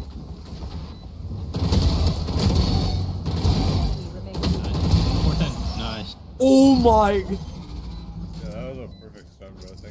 planted. Nice. Oh my! Yeah, that was a perfect sunrise.